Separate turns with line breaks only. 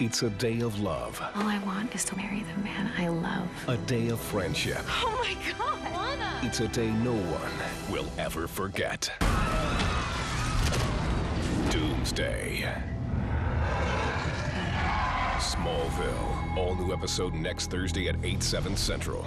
It's a day of love,
All I want is to marry the man I love.
a day of friendship.
Oh my God! Lana!
It's a day no one will ever forget. Doomsday. Smallville. All new episode next Thursday at 8, 7 central.